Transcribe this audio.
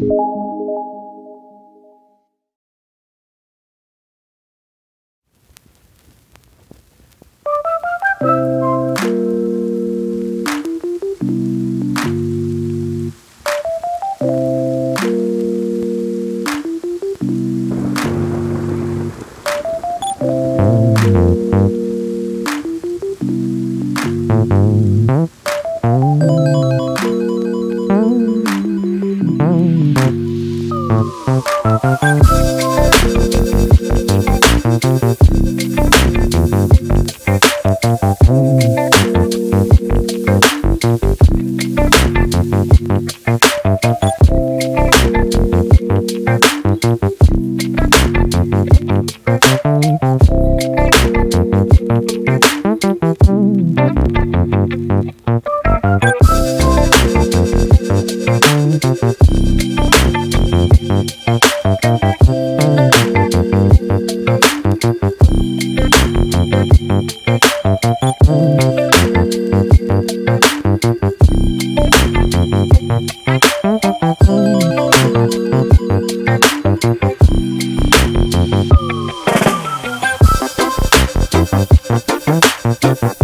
you Thank Thank